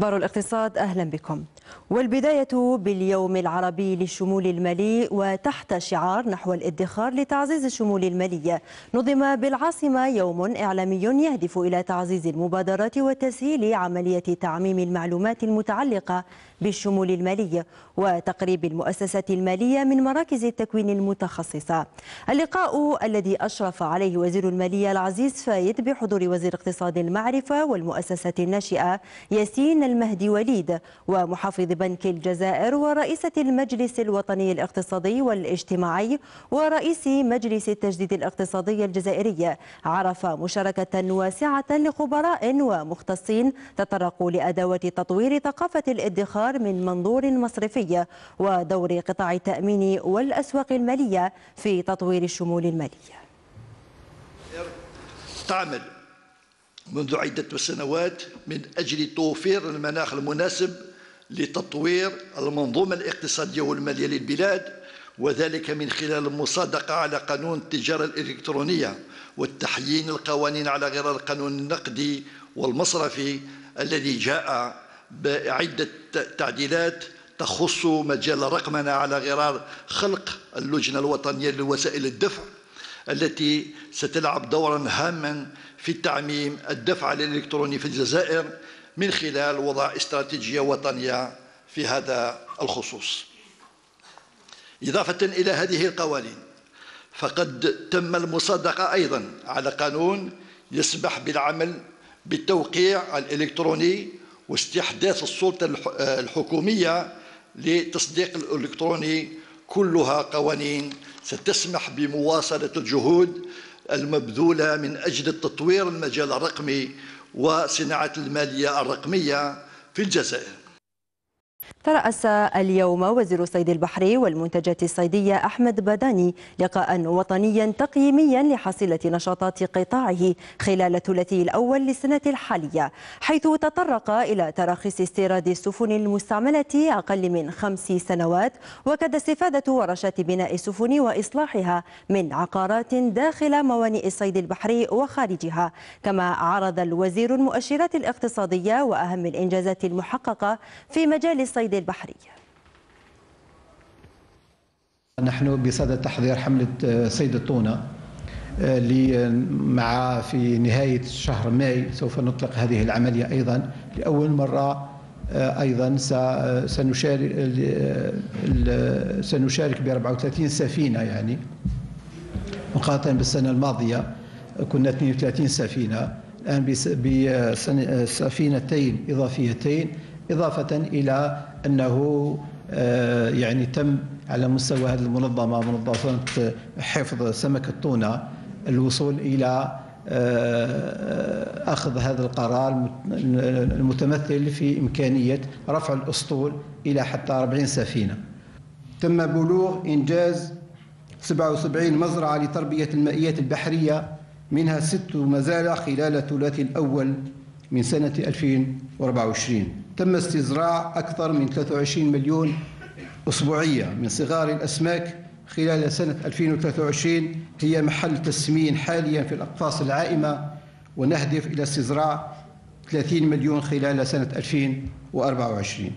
أخبار الاقتصاد أهلا بكم. والبداية باليوم العربي للشمول المالي وتحت شعار نحو الادخار لتعزيز الشمول المالي نظم بالعاصمة يوم إعلامي يهدف إلى تعزيز المبادرات وتسهيل عملية تعميم المعلومات المتعلقة بالشمول المالي وتقريب المؤسسات المالية من مراكز التكوين المتخصصة. اللقاء الذي أشرف عليه وزير المالية العزيز فايد بحضور وزير اقتصاد المعرفة والمؤسسات الناشئة ياسين المهدي وليد ومحافظ بنك الجزائر ورئيسة المجلس الوطني الاقتصادي والاجتماعي ورئيس مجلس التجديد الاقتصادي الجزائري. عرف مشاركة واسعة لخبراء ومختصين تطرقوا لأدوات تطوير ثقافة الادخار من منظور مصرفي ودور قطاع التأمين والأسواق المالية في تطوير الشمول المالية تعمل منذ عدة سنوات من أجل توفير المناخ المناسب لتطوير المنظومة الاقتصادية والمالية للبلاد وذلك من خلال المصادقة على قانون التجارة الإلكترونية والتحيين القوانين على غرار القانون النقدي والمصرفي الذي جاء بعدة تعديلات تخص مجال الرقمنة على غرار خلق اللجنة الوطنية لوسائل الدفع التي ستلعب دورا هاما في تعميم الدفع الإلكتروني في الجزائر من خلال وضع استراتيجية وطنية في هذا الخصوص. إضافة إلى هذه القوانين فقد تم المصادقة أيضا على قانون يسمح بالعمل بالتوقيع الإلكتروني واستحداث السلطة الحكومية لتصديق الإلكتروني. كلها قوانين ستسمح بمواصلة الجهود المبذولة من أجل تطوير المجال الرقمي وصناعة المالية الرقمية في الجزائر. ترأس اليوم وزير الصيد البحري والمنتجات الصيدية أحمد بداني لقاء وطنيا تقييميا لحصيلة نشاطات قطاعه خلال ثلاثي الأول للسنة الحالية حيث تطرق إلى تراخيص استيراد السفن المستعملة أقل من خمس سنوات وكذا استفادة ورشات بناء السفن وإصلاحها من عقارات داخل موانئ الصيد البحري وخارجها. كما عرض الوزير المؤشرات الاقتصادية وأهم الإنجازات المحققة في مجال الصيد الصيد البحري نحن بصدد تحضير حملة صيد التونة آه، مع في نهاية شهر ماي سوف نطلق هذه العملية أيضا. لأول مرة آه، أيضا سنشارك سنشارك ب 34 سفينة يعني. مقارنة بالسنة الماضية كنا 32 سفينة. الآن بسفينتين إضافيتين إضافة إلى أنه آه، يعني تم على مستوى هذه المنظمة منظمة حفظ سمك التونة الوصول إلى آه، أخذ هذا القرار المتمثل في إمكانية رفع الأسطول إلى حتى 40 سفينة. تم بلوغ إنجاز 77 مزرعة لتربية المائيات البحرية منها ست مزارع خلال الثلاثي الأول من سنة 2024 تم استزراع أكثر من 23 مليون أسبوعية من صغار الأسماك خلال سنة 2023 هي محل تسمين حاليا في الأقفاص العائمة ونهدف إلى استزراع 30 مليون خلال سنة 2024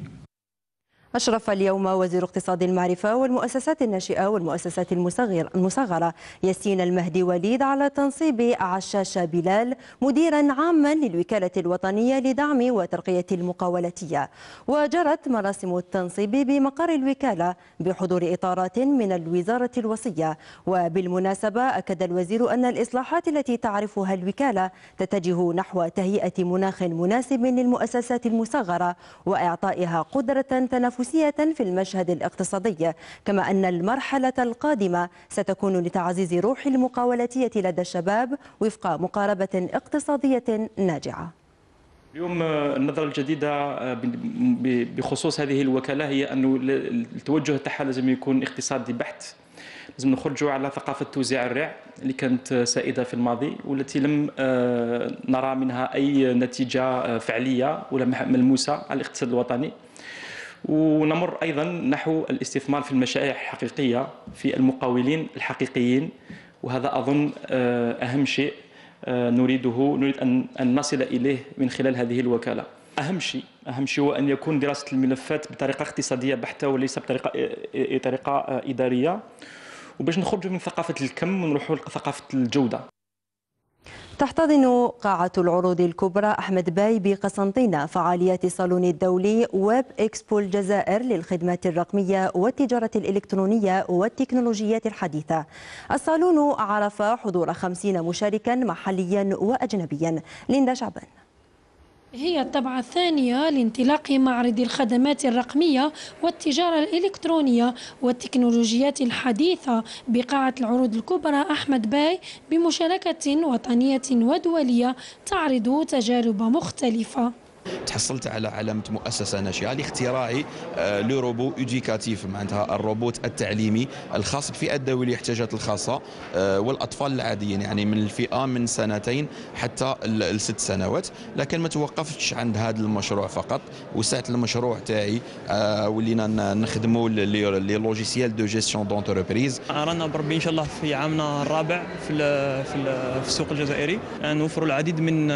أشرف اليوم وزير اقتصاد المعرفة والمؤسسات الناشئة والمؤسسات المصغرة ياسين المهدي وليد على تنصيب عشاش بلال مديرا عاما للوكالة الوطنية لدعم وترقية المقاولاتية. وجرت مراسم التنصيب بمقر الوكالة بحضور إطارات من الوزارة الوصية. وبالمناسبة أكد الوزير أن الإصلاحات التي تعرفها الوكالة تتجه نحو تهيئة مناخ مناسب للمؤسسات المصغرة وإعطائها قدرة تنافسية تنافسية في المشهد الاقتصادي كما أن المرحلة القادمة ستكون لتعزيز روح المقاولاتية لدى الشباب وفق مقاربة اقتصادية ناجعة. اليوم النظرة الجديدة بخصوص هذه الوكالة هي أنه التوجه تاعها لازم يكون اقتصادي بحت. لازم نخرجوا على ثقافة توزيع الرع اللي كانت سائدة في الماضي والتي لم آه، نرى منها أي نتيجة آه، فعلية ولا ملموسة على الاقتصاد الوطني. ونمر أيضا نحو الاستثمار في المشاريع الحقيقية في المقاولين الحقيقيين وهذا أظن آه، أهم شيء آه، نريده نريد أن نصل إليه من خلال هذه الوكالة. أهم شيء أهم شيء هو أن يكون دراسة الملفات بطريقة اقتصادية بحتة وليس بطريقة طريقة إدارية. وباش نخرجوا من ثقافة الكم ونروحوا لثقافة الجودة. تحتضن قاعة العروض الكبرى أحمد باي بقسنطينة فعاليات الصالون الدولي ويب إكسبو الجزائر للخدمات الرقمية والتجارة الإلكترونية والتكنولوجيات الحديثة. الصالون عرف حضور خمسين مشاركا محليا وأجنبيا. ليندا شعبان. هي الطبعة الثانية لانطلاق معرض الخدمات الرقمية والتجارة الإلكترونية والتكنولوجيات الحديثة بقاعة العروض الكبرى أحمد باي بمشاركة وطنية ودولية تعرض تجارب مختلفة. تحصلت على علامة مؤسسة ناشئة لاختراع آه، le robot éducatif معناتها الروبوت التعليمي الخاص بفئة ذوي الاحتياجات الخاصة آه، والأطفال العاديين يعني من الفئة من سنتين حتى الست سنوات. لكن ما توقفتش عند هذا المشروع فقط وسعت المشروع تاعي آه، ولينا نخدموا les logiciels de gestion d'entreprise رانا بربي إن شاء الله في عامنا الرابع في في السوق الجزائري. نوفروا العديد من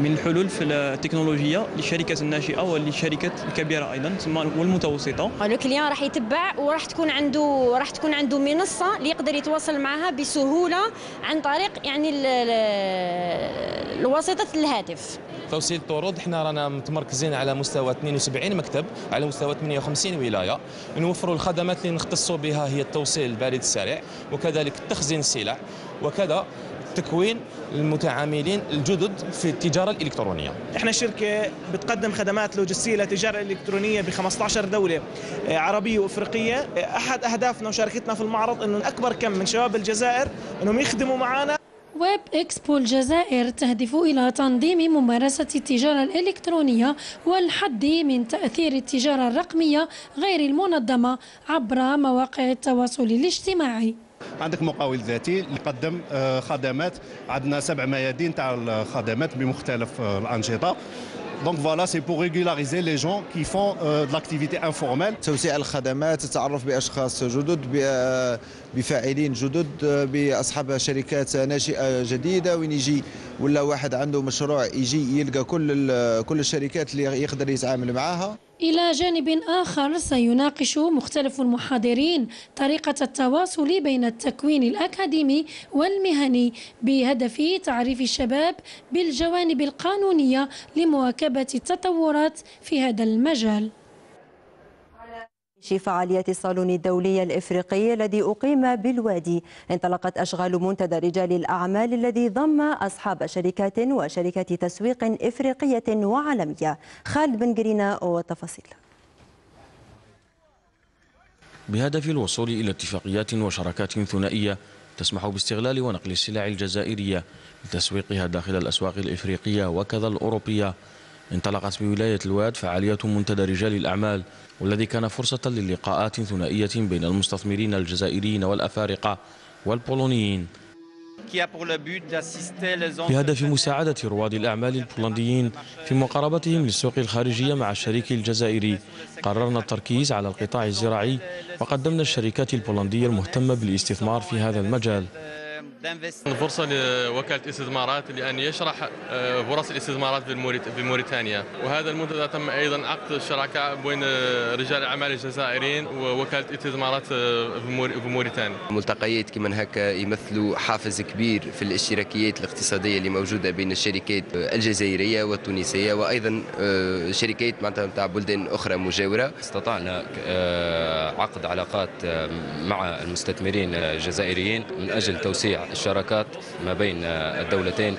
من الحلول في التكنولوجيا للشركات الناشئة وللشركات الكبيرة أيضا والمتوسطة. لو كليان راح يتبع وراح تكون عنده راح تكون عنده منصة اللي يقدر يتواصل معها بسهولة عن طريق يعني الواسطه الهاتف. توصيل الطرود إحنا رانا متمركزين على مستوى 72 مكتب على مستوى 58 ولاية. نوفروا الخدمات اللي نختصوا بها هي التوصيل البريد السريع وكذلك تخزين السلع وكذا تكوين المتعاملين الجدد في التجارة الإلكترونية. إحنا شركة بتقدم خدمات لوجستية للتجارة الإلكترونية ب 15 دولة آه، عربية وإفريقية. آه، أحد أهدافنا وشاركتنا في المعرض أنه أكبر كم من شباب الجزائر أنهم يخدموا معنا ويب إكسبو الجزائر تهدف إلى تنظيم ممارسة التجارة الإلكترونية والحد من تأثير التجارة الرقمية غير المنظمة عبر مواقع التواصل الاجتماعي. عندك مقاول ذاتي يقدم آه، خدمات. عندنا سبع ميادين تاع الخدمات بمختلف آه، الأنشطة. donc voilà c'est pour régulariser les jeunes qui font de l'activité توسيع الخدمات التعرف بأشخاص جدد بفاعلين جدد بأصحاب شركات ناشئة جديدة. وين يجي ولا واحد عنده مشروع يجي يلقى كل كل الشركات اللي يقدر يتعامل معاها. إلى جانب آخر سيناقش مختلف المحاضرين طريقة التواصل بين التكوين الأكاديمي والمهني بهدف تعريف الشباب بالجوانب القانونية لمواكبة التطورات في هذا المجال. فعاليات الصالون الدولي الإفريقي الذي أقيم بالوادي. انطلقت أشغال منتدى رجال الأعمال الذي ضم أصحاب شركات وشركات تسويق إفريقية وعالمية. خالد بن قرينا والتفاصيل. بهدف الوصول إلى اتفاقيات وشراكات ثنائية تسمح باستغلال ونقل السلع الجزائرية لتسويقها داخل الأسواق الإفريقية وكذا الأوروبية. انطلقت بولاية الواد فعالية منتدى رجال الأعمال والذي كان فرصة للقاءات ثنائية بين المستثمرين الجزائريين والأفارقة والبولونيين. بهدف مساعدة رواد الأعمال البولنديين في مقاربتهم للسوق الخارجية مع الشريك الجزائري. قررنا التركيز على القطاع الزراعي وقدمنا الشركات البولندية المهتمة بالاستثمار في هذا المجال. فرصة لوكالة الاستثمارات لأن يشرح آه، فرص الاستثمارات في موريتانيا. وهذا المنتدى تم أيضا عقد الشراكة بين آه، رجال الأعمال الجزائريين ووكالة الاستثمارات آه، في موريتانيا. ملتقيات كما هكا يمثلوا حافز كبير في الاشتراكيات الاقتصادية اللي موجودة بين الشركات الجزائرية والتونسية وأيضا شركات معناتها نتاع بلدان أخرى مجاورة. استطعنا عقد علاقات مع المستثمرين الجزائريين من أجل توسيع الشراكات ما بين الدولتين.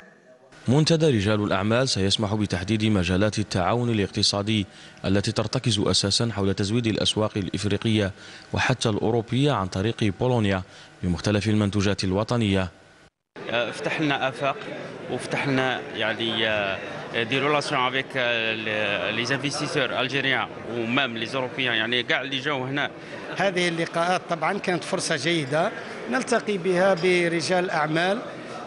منتدى رجال الأعمال سيسمح بتحديد مجالات التعاون الاقتصادي التي ترتكز أساسا حول تزويد الأسواق الإفريقية وحتى الأوروبية عن طريق بولونيا بمختلف المنتوجات الوطنية. فتح لنا آفاق وفتح لنا يعني des relations avec les investisseurs algériens و même les européens يعني كاع اللي جاوا هنا. هذه اللقاءات طبعا كانت فرصة جيدة. نلتقي بها برجال أعمال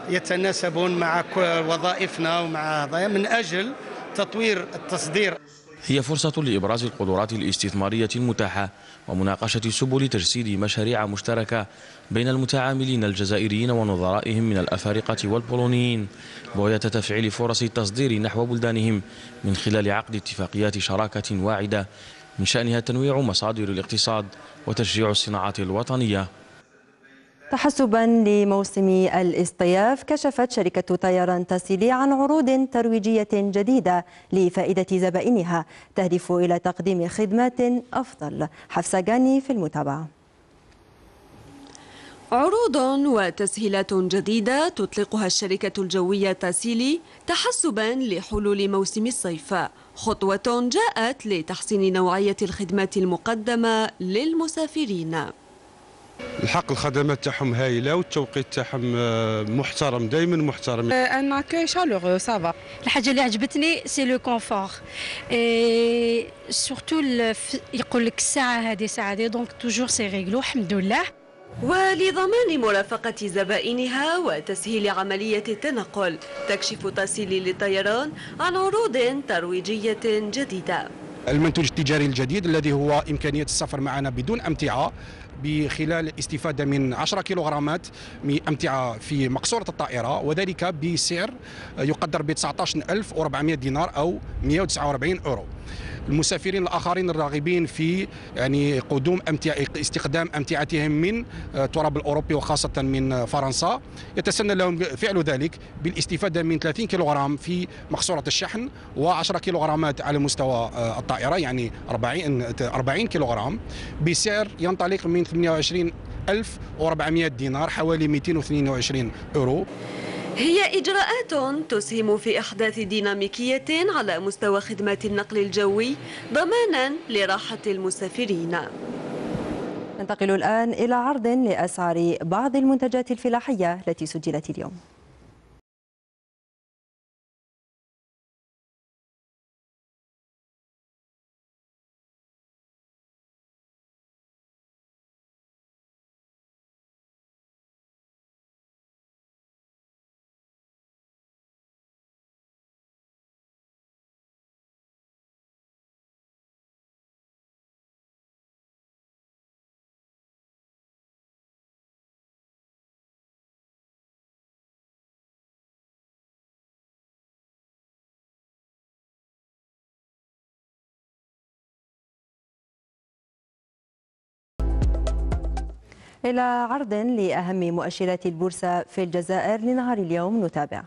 يتناسبون مع وظائفنا ومع من أجل تطوير التصدير. هي فرصة لإبراز القدرات الاستثمارية المتاحة ومناقشة سبل تجسيد مشاريع مشتركة بين المتعاملين الجزائريين ونظرائهم من الأفارقة والبولونيين بغية تفعيل فرص التصدير نحو بلدانهم من خلال عقد اتفاقيات شراكة واعدة من شأنها تنويع مصادر الاقتصاد وتشجيع الصناعات الوطنية. تحسبا لموسم الاصطياف كشفت شركة طيران تاسيلي عن عروض ترويجية جديدة لفائدة زبائنها تهدف إلى تقديم خدمات أفضل. حفصة في المتابعة. عروض وتسهيلات جديدة تطلقها الشركة الجوية تاسيلي تحسبا لحلول موسم الصيف. خطوة جاءت لتحسين نوعية الخدمات المقدمة للمسافرين. الحق الخدمات تاعهم هايلة والتوقيت تاعهم محترم دائما محترم. un accueil chaleureux ça va الحاجة اللي عجبتني c'est le confort et surtout يقول لك الساعة هذه ساعه هذه donc toujours c'est réglo الحمد لله ولضمان مرافقة زبائنها وتسهيل عملية التنقل تكشف تاسيلي للطيران عن عروض ترويجية جديدة. المنتوج التجاري الجديد الذي هو إمكانية السفر معنا بدون أمتعة بخلال الاستفادة من 10 كيلوغرامات من أمتعة في مقصورة الطائرة وذلك بسعر يقدر ب 19400 دينار أو 149 أورو. المسافرين الآخرين الراغبين في يعني قدوم امتع استخدام أمتعتهم من التراب الأوروبي وخاصة من فرنسا. يتسنى لهم فعل ذلك بالاستفادة من 30 كيلوغرام في مقصوره الشحن و10 كيلوغرامات على مستوى الطائرة يعني 40 40 كيلوغرام. بسعر ينطلق من 28400 دينار حوالي 222 أورو. هي إجراءات تسهم في إحداث ديناميكية على مستوى خدمات النقل الجوي ضمانا لراحة المسافرين. ننتقل الآن إلى عرض لأسعار بعض المنتجات الفلاحية التي سجلت اليوم. إلى عرض لأهم مؤشرات البورصة في الجزائر لنهار اليوم نتابع.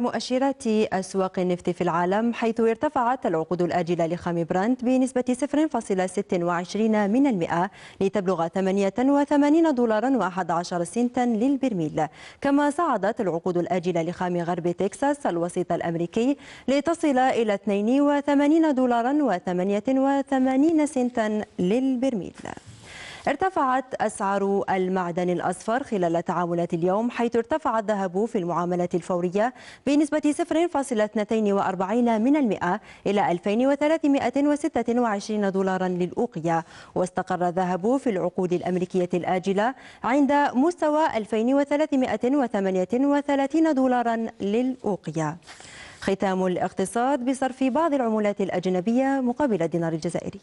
مؤشرات أسواق النفط في العالم حيث ارتفعت العقود الآجلة لخام برانت بنسبة 0.26 من المئة لتبلغ 88 دولارا و11 سنتا للبرميل. كما صعدت العقود الآجلة لخام غرب تكساس الوسيط الأمريكي لتصل إلى 82 دولارا و88 سنتا للبرميل. ارتفعت أسعار المعدن الأصفر خلال تعاملات اليوم حيث ارتفع الذهب في المعاملة الفورية بنسبة 0.42 من المئة إلى 2326 دولارا للأوقية. واستقر الذهب في العقود الأمريكية الآجلة عند مستوى 2338 دولارا للأوقية. ختام الاقتصاد بصرف بعض العملات الأجنبية مقابل الدينار الجزائري.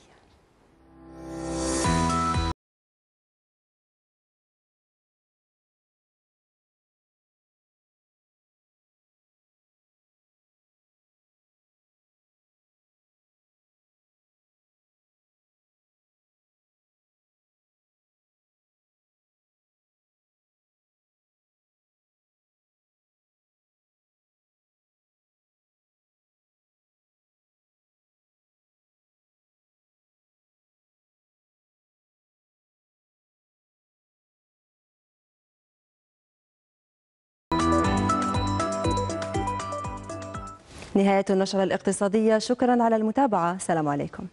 نهاية النشرة الاقتصادية. شكرا على المتابعة. سلام عليكم.